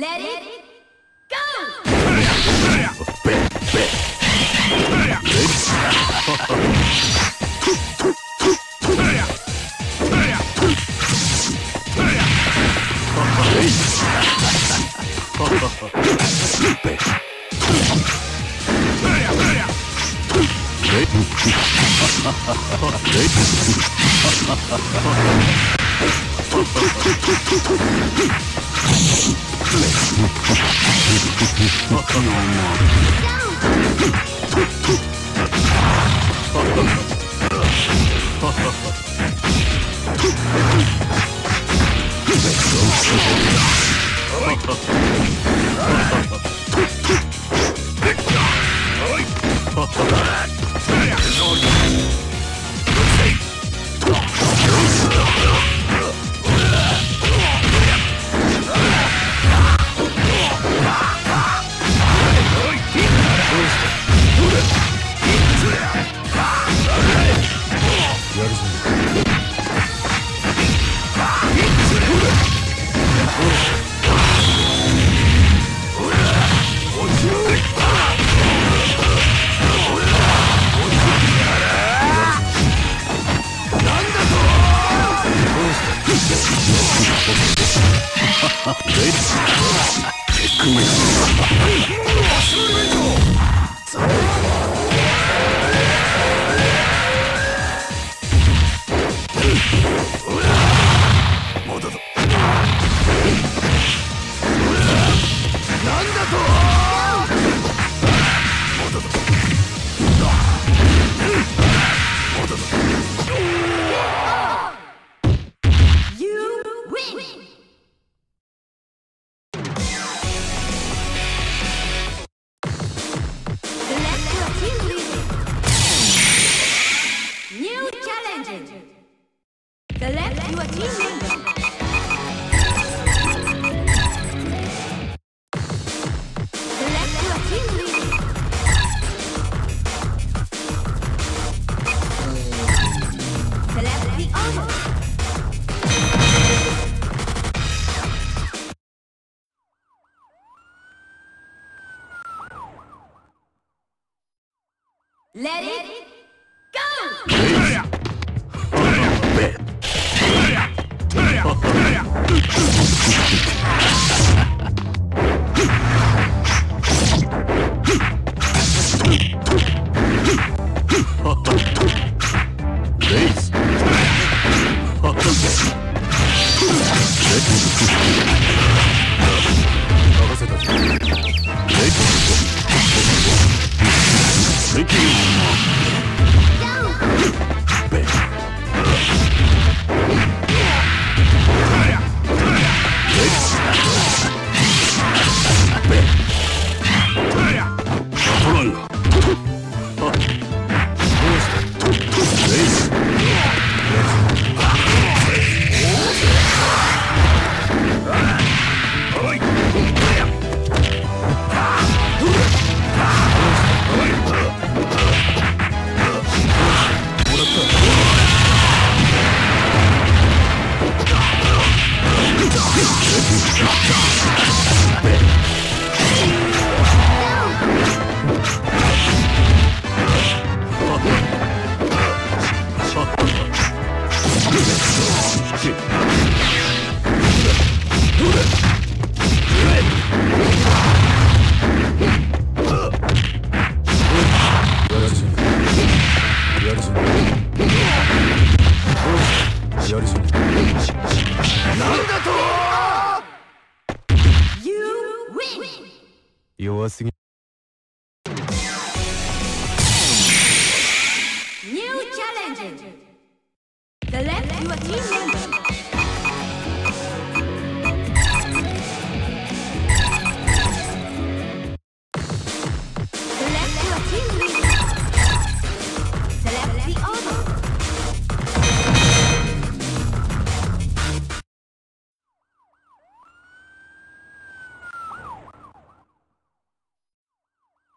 Let, it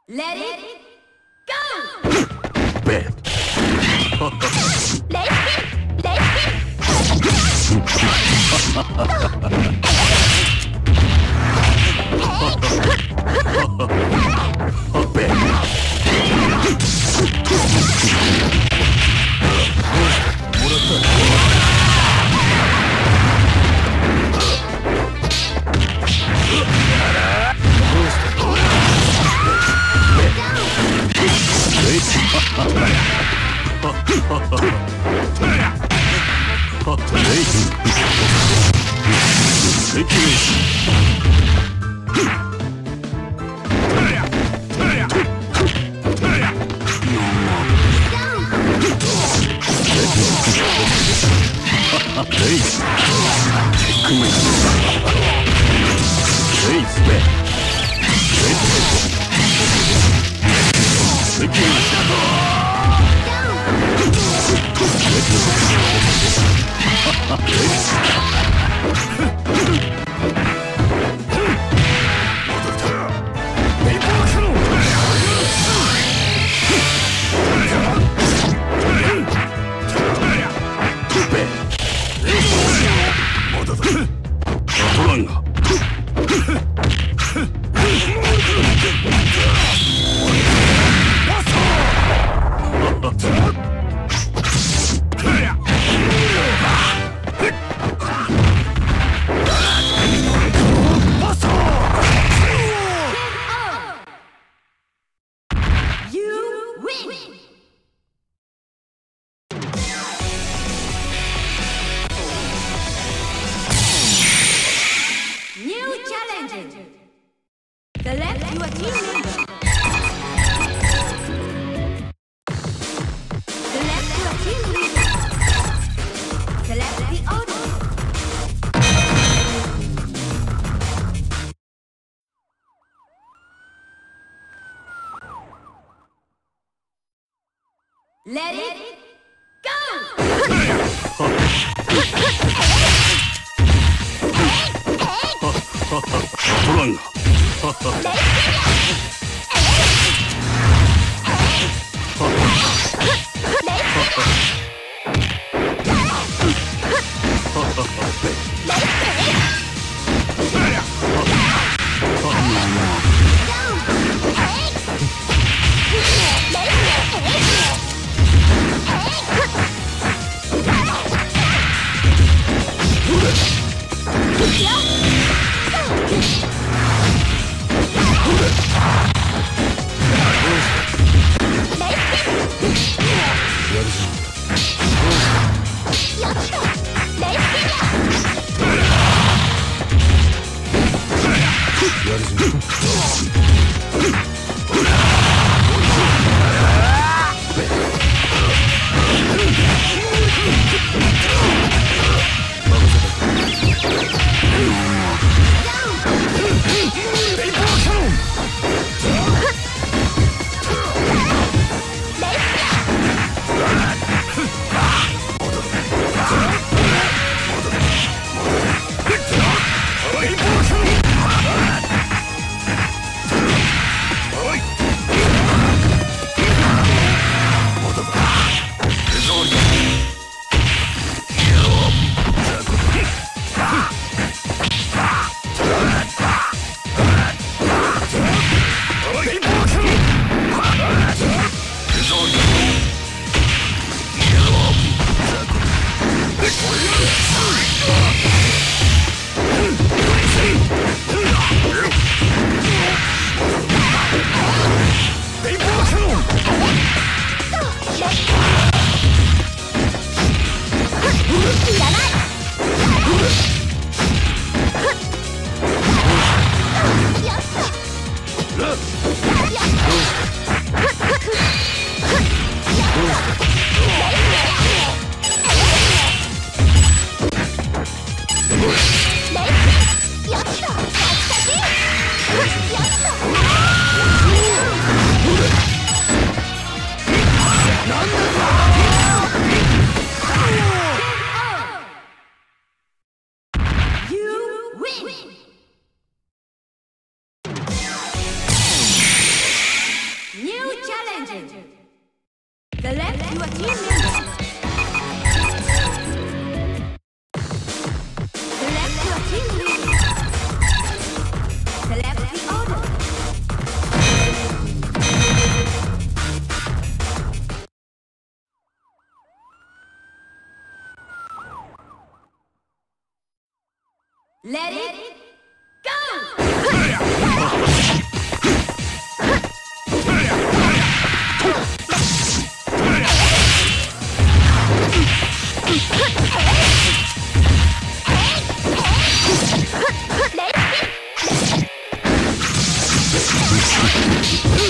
Let it go! Bam! Let it, let it. Bam! セキュレイス a team member. Select team the order. Let, Let it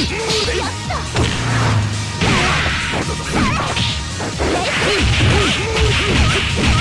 った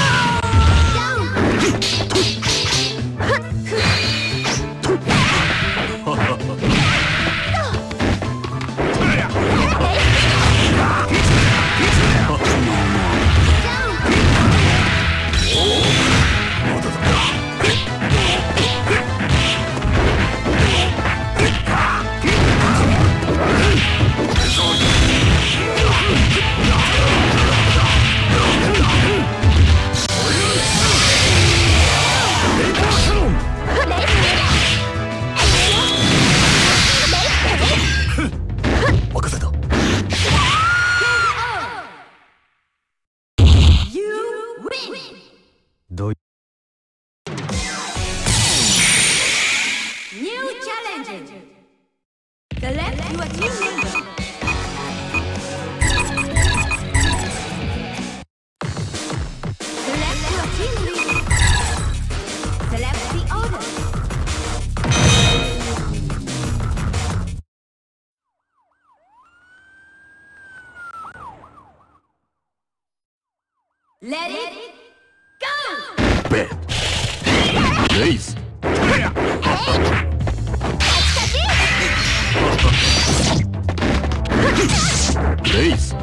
レイス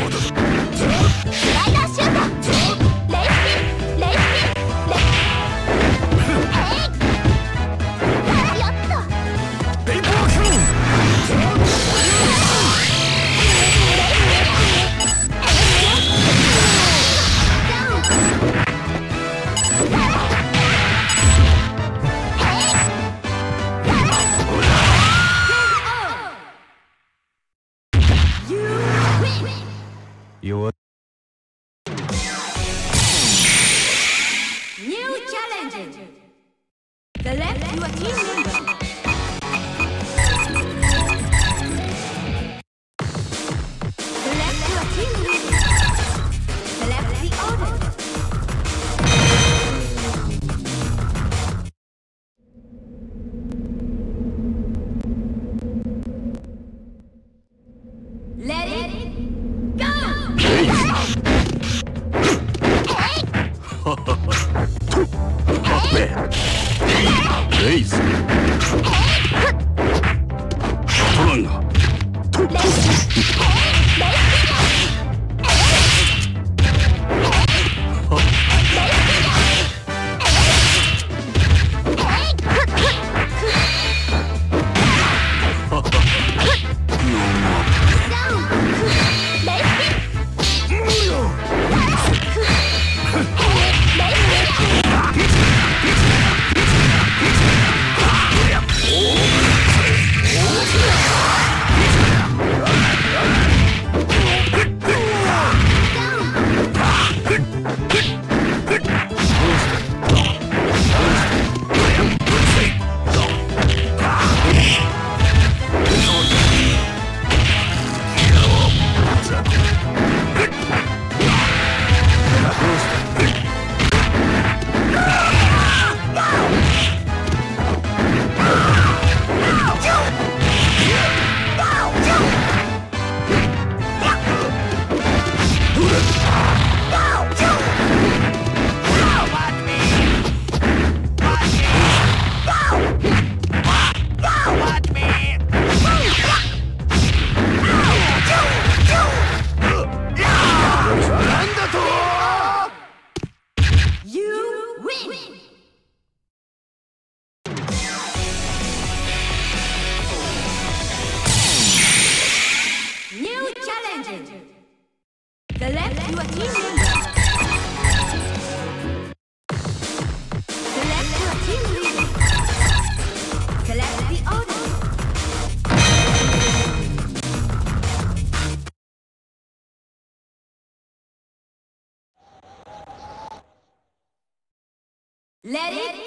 or the Let, it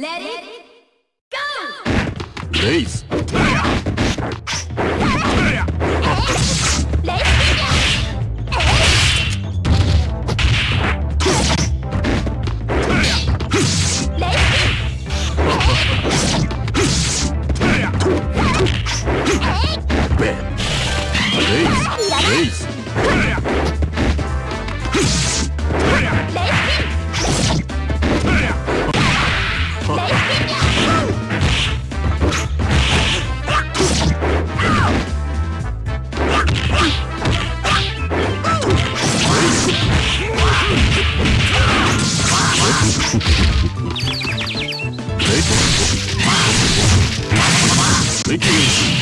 Let, it Take it easy.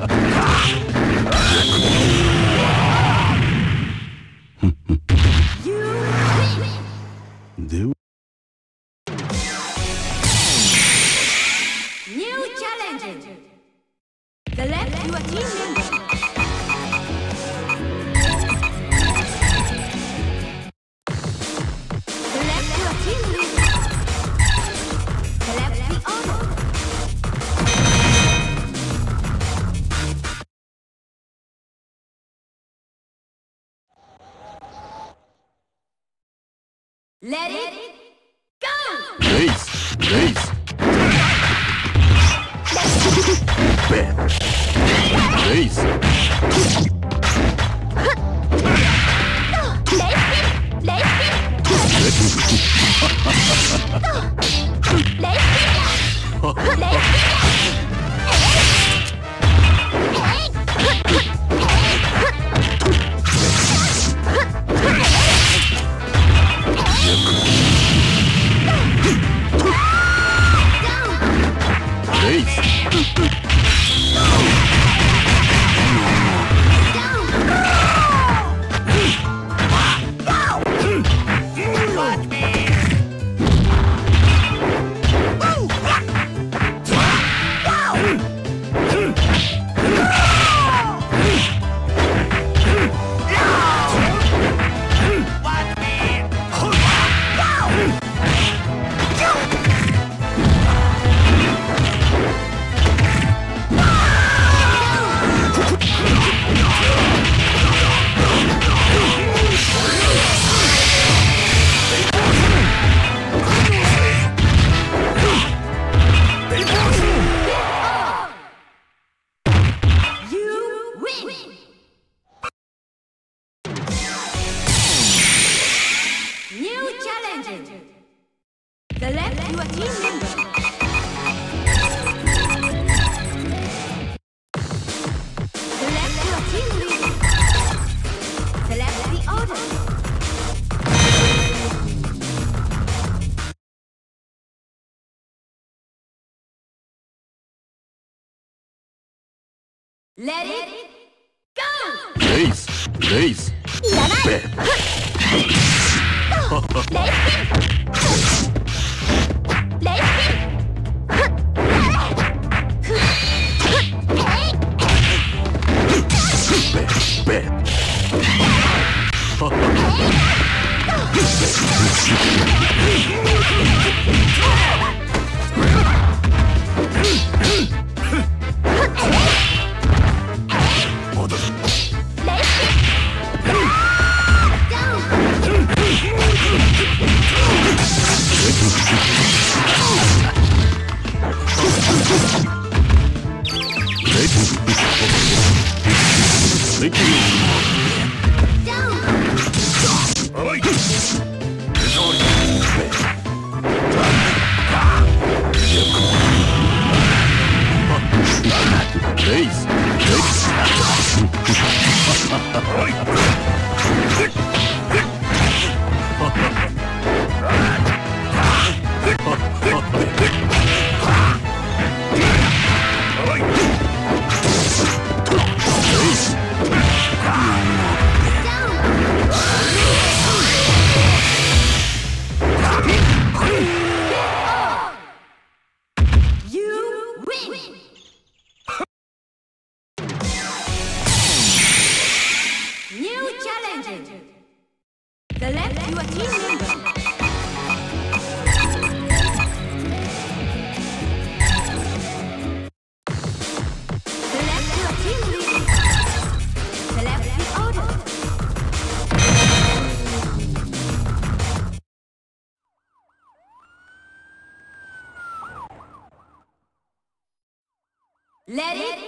ああ。Let it go! Race! Race! Step! Race! 敵を暴いてレイスレイス Ha ha ha! Let, it